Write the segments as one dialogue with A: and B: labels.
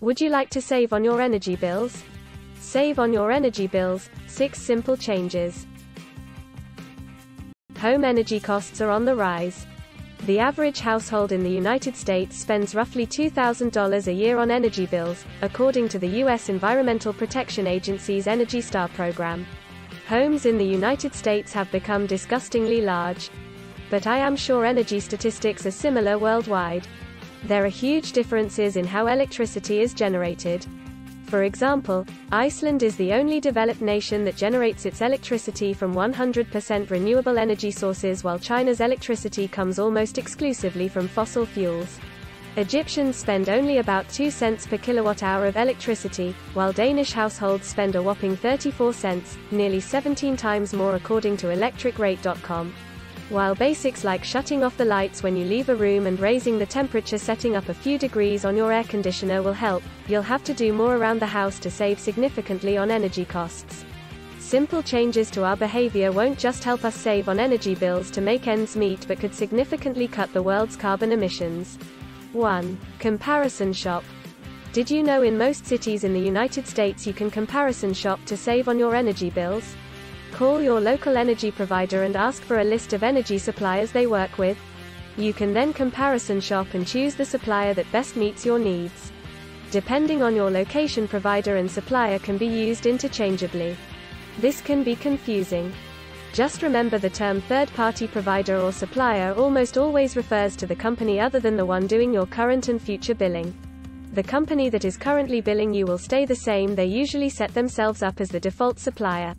A: Would you like to save on your energy bills? Save on your energy bills, 6 simple changes. Home energy costs are on the rise. The average household in the United States spends roughly $2,000 a year on energy bills, according to the U.S. Environmental Protection Agency's Energy Star program. Homes in the United States have become disgustingly large. But I am sure energy statistics are similar worldwide. There are huge differences in how electricity is generated. For example, Iceland is the only developed nation that generates its electricity from 100% renewable energy sources while China's electricity comes almost exclusively from fossil fuels. Egyptians spend only about 2 cents per kilowatt hour of electricity, while Danish households spend a whopping 34 cents, nearly 17 times more according to electricrate.com. While basics like shutting off the lights when you leave a room and raising the temperature setting up a few degrees on your air conditioner will help, you'll have to do more around the house to save significantly on energy costs. Simple changes to our behavior won't just help us save on energy bills to make ends meet but could significantly cut the world's carbon emissions. 1. Comparison shop. Did you know in most cities in the United States you can comparison shop to save on your energy bills? Call your local energy provider and ask for a list of energy suppliers they work with. You can then comparison shop and choose the supplier that best meets your needs. Depending on your location provider and supplier can be used interchangeably. This can be confusing. Just remember the term third-party provider or supplier almost always refers to the company other than the one doing your current and future billing. The company that is currently billing you will stay the same they usually set themselves up as the default supplier.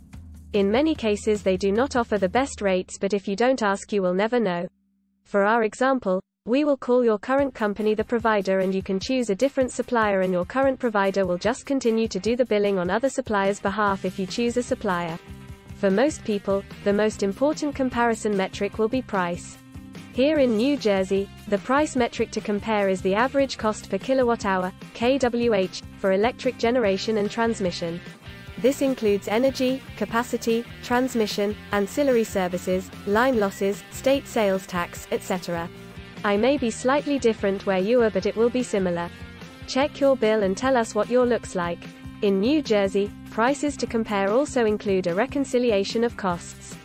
A: In many cases they do not offer the best rates but if you don't ask you will never know. For our example, we will call your current company the provider and you can choose a different supplier and your current provider will just continue to do the billing on other suppliers' behalf if you choose a supplier. For most people, the most important comparison metric will be price. Here in New Jersey, the price metric to compare is the average cost per kilowatt hour, kWh, for electric generation and transmission. This includes energy, capacity, transmission, ancillary services, line losses, state sales tax, etc. I may be slightly different where you are but it will be similar. Check your bill and tell us what your looks like. In New Jersey, prices to compare also include a reconciliation of costs.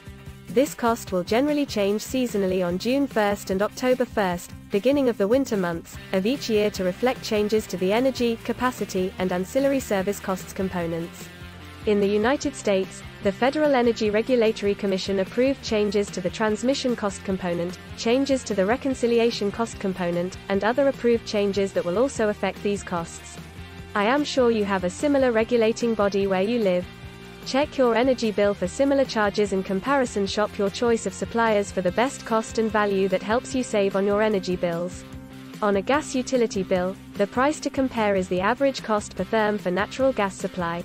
A: This cost will generally change seasonally on June 1st and October 1st, beginning of the winter months, of each year to reflect changes to the energy, capacity, and ancillary service costs components. In the United States, the Federal Energy Regulatory Commission approved changes to the transmission cost component, changes to the reconciliation cost component, and other approved changes that will also affect these costs. I am sure you have a similar regulating body where you live. Check your energy bill for similar charges and comparison shop your choice of suppliers for the best cost and value that helps you save on your energy bills. On a gas utility bill, the price to compare is the average cost per therm for natural gas supply.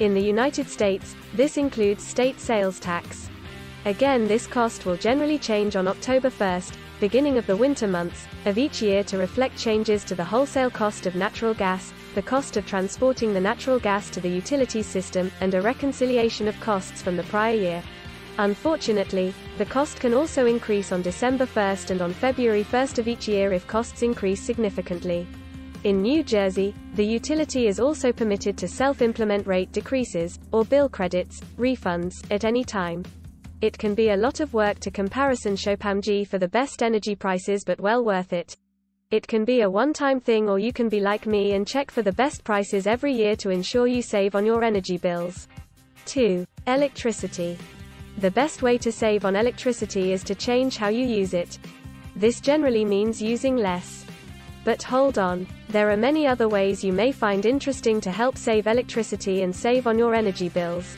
A: In the United States, this includes state sales tax. Again this cost will generally change on October 1st, beginning of the winter months, of each year to reflect changes to the wholesale cost of natural gas, the cost of transporting the natural gas to the utilities system, and a reconciliation of costs from the prior year. Unfortunately, the cost can also increase on December 1st and on February 1st of each year if costs increase significantly. In New Jersey, the utility is also permitted to self-implement rate decreases, or bill credits, refunds, at any time. It can be a lot of work to comparison Shopamg for the best energy prices but well worth it. It can be a one-time thing or you can be like me and check for the best prices every year to ensure you save on your energy bills. 2. Electricity. The best way to save on electricity is to change how you use it. This generally means using less. But hold on. There are many other ways you may find interesting to help save electricity and save on your energy bills.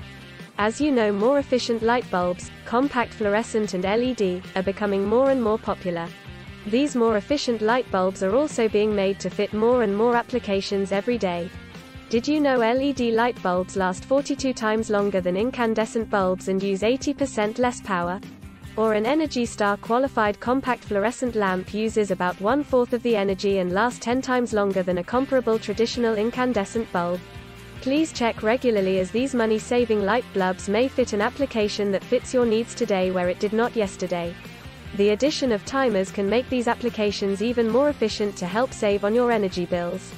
A: As you know more efficient light bulbs, compact fluorescent and LED, are becoming more and more popular. These more efficient light bulbs are also being made to fit more and more applications every day. Did you know LED light bulbs last 42 times longer than incandescent bulbs and use 80% less power? Or an Energy Star qualified compact fluorescent lamp uses about one-fourth of the energy and lasts 10 times longer than a comparable traditional incandescent bulb. Please check regularly as these money-saving light bulbs may fit an application that fits your needs today where it did not yesterday. The addition of timers can make these applications even more efficient to help save on your energy bills.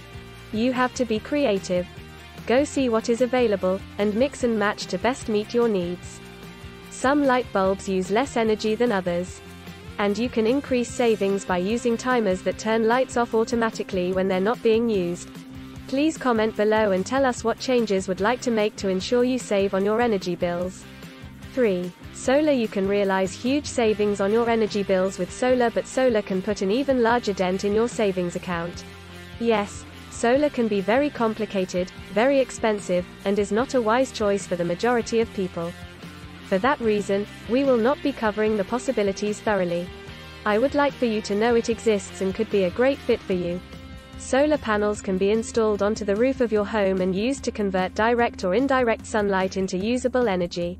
A: You have to be creative. Go see what is available, and mix and match to best meet your needs. Some light bulbs use less energy than others. And you can increase savings by using timers that turn lights off automatically when they're not being used. Please comment below and tell us what changes would like to make to ensure you save on your energy bills. 3. Solar You can realize huge savings on your energy bills with solar but solar can put an even larger dent in your savings account. Yes, solar can be very complicated, very expensive, and is not a wise choice for the majority of people. For that reason, we will not be covering the possibilities thoroughly. I would like for you to know it exists and could be a great fit for you. Solar panels can be installed onto the roof of your home and used to convert direct or indirect sunlight into usable energy.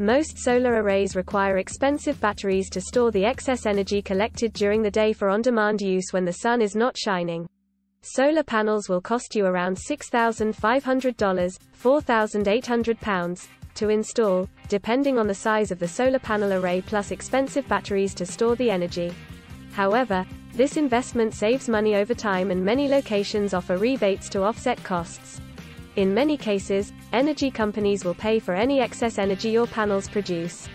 A: Most solar arrays require expensive batteries to store the excess energy collected during the day for on-demand use when the sun is not shining. Solar panels will cost you around $6,500, £4,800 to install, depending on the size of the solar panel array plus expensive batteries to store the energy. However, this investment saves money over time and many locations offer rebates to offset costs. In many cases, energy companies will pay for any excess energy your panels produce.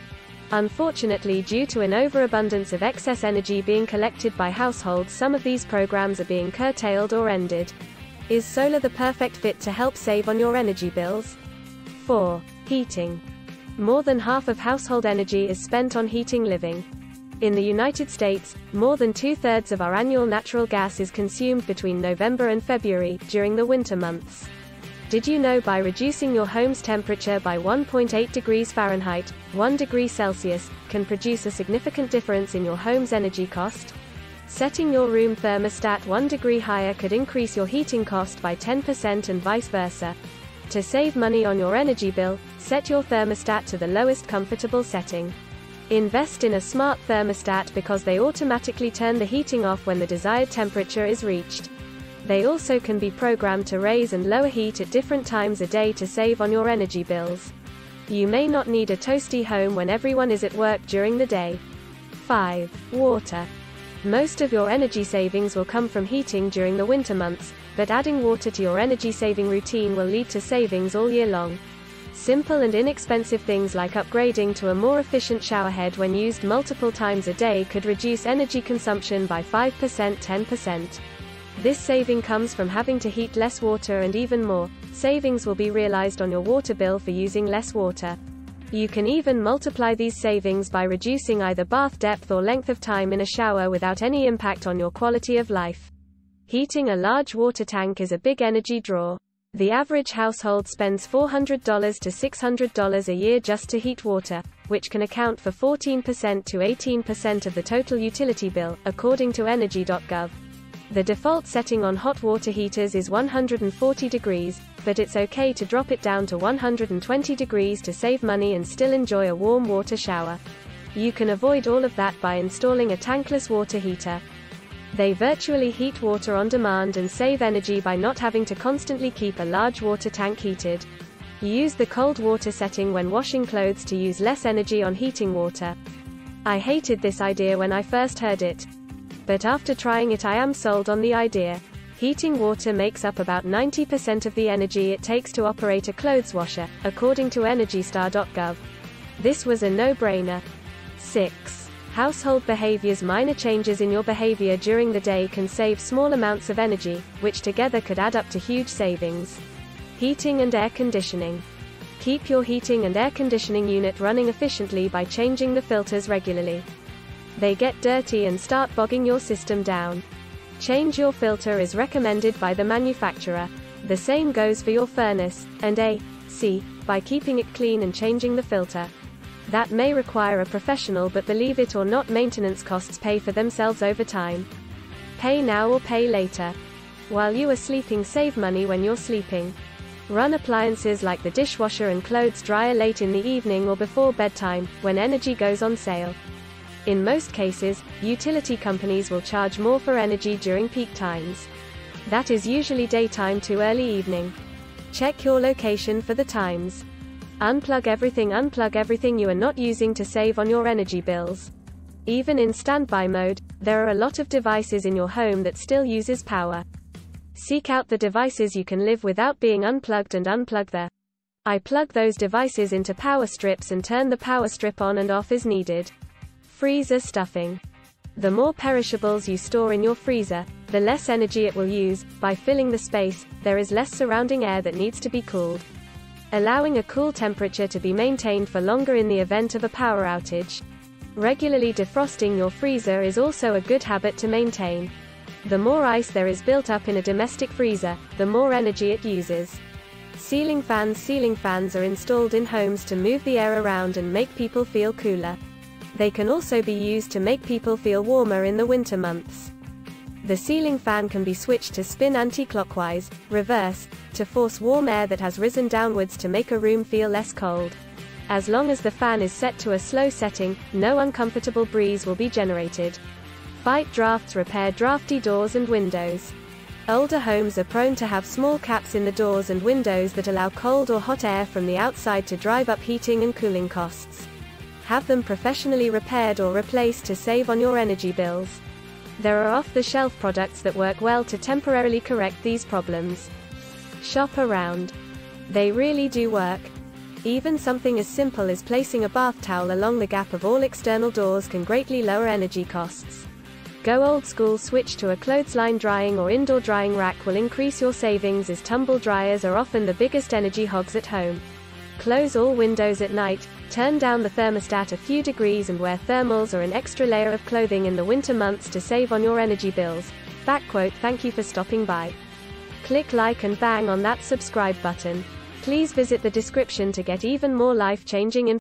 A: Unfortunately due to an overabundance of excess energy being collected by households some of these programs are being curtailed or ended. Is solar the perfect fit to help save on your energy bills? 4. Heating. More than half of household energy is spent on heating living. In the United States, more than two-thirds of our annual natural gas is consumed between November and February, during the winter months. Did you know by reducing your home's temperature by 1.8 degrees Fahrenheit, 1 degree Celsius, can produce a significant difference in your home's energy cost? Setting your room thermostat 1 degree higher could increase your heating cost by 10% and vice versa. To save money on your energy bill, set your thermostat to the lowest comfortable setting. Invest in a smart thermostat because they automatically turn the heating off when the desired temperature is reached. They also can be programmed to raise and lower heat at different times a day to save on your energy bills. You may not need a toasty home when everyone is at work during the day. 5. Water. Most of your energy savings will come from heating during the winter months, but adding water to your energy saving routine will lead to savings all year long. Simple and inexpensive things like upgrading to a more efficient showerhead when used multiple times a day could reduce energy consumption by 5% 10%. This saving comes from having to heat less water and even more, savings will be realized on your water bill for using less water. You can even multiply these savings by reducing either bath depth or length of time in a shower without any impact on your quality of life. Heating a large water tank is a big energy draw. The average household spends $400 to $600 a year just to heat water, which can account for 14% to 18% of the total utility bill, according to Energy.gov. The default setting on hot water heaters is 140 degrees, but it's okay to drop it down to 120 degrees to save money and still enjoy a warm water shower. You can avoid all of that by installing a tankless water heater. They virtually heat water on demand and save energy by not having to constantly keep a large water tank heated. Use the cold water setting when washing clothes to use less energy on heating water. I hated this idea when I first heard it, but after trying it I am sold on the idea. Heating water makes up about 90% of the energy it takes to operate a clothes washer, according to EnergyStar.gov. This was a no-brainer. 6. Household behaviors Minor changes in your behavior during the day can save small amounts of energy, which together could add up to huge savings. Heating and air conditioning. Keep your heating and air conditioning unit running efficiently by changing the filters regularly they get dirty and start bogging your system down. Change your filter is recommended by the manufacturer. The same goes for your furnace, and AC, by keeping it clean and changing the filter. That may require a professional but believe it or not maintenance costs pay for themselves over time. Pay now or pay later. While you are sleeping save money when you're sleeping. Run appliances like the dishwasher and clothes dryer late in the evening or before bedtime, when energy goes on sale. In most cases, utility companies will charge more for energy during peak times. That is usually daytime to early evening. Check your location for the times. Unplug everything Unplug everything you are not using to save on your energy bills. Even in standby mode, there are a lot of devices in your home that still uses power. Seek out the devices you can live without being unplugged and unplug the I plug those devices into power strips and turn the power strip on and off as needed. Freezer stuffing. The more perishables you store in your freezer, the less energy it will use. By filling the space, there is less surrounding air that needs to be cooled. Allowing a cool temperature to be maintained for longer in the event of a power outage. Regularly defrosting your freezer is also a good habit to maintain. The more ice there is built up in a domestic freezer, the more energy it uses. Ceiling fans Ceiling fans are installed in homes to move the air around and make people feel cooler. They can also be used to make people feel warmer in the winter months. The ceiling fan can be switched to spin anti-clockwise, reverse, to force warm air that has risen downwards to make a room feel less cold. As long as the fan is set to a slow setting, no uncomfortable breeze will be generated. Fight drafts Repair drafty doors and windows. Older homes are prone to have small caps in the doors and windows that allow cold or hot air from the outside to drive up heating and cooling costs. Have them professionally repaired or replaced to save on your energy bills. There are off-the-shelf products that work well to temporarily correct these problems. Shop around. They really do work. Even something as simple as placing a bath towel along the gap of all external doors can greatly lower energy costs. Go old school switch to a clothesline drying or indoor drying rack will increase your savings as tumble dryers are often the biggest energy hogs at home. Close all windows at night, turn down the thermostat a few degrees and wear thermals or an extra layer of clothing in the winter months to save on your energy bills. Backquote Thank you for stopping by. Click like and bang on that subscribe button. Please visit the description to get even more life-changing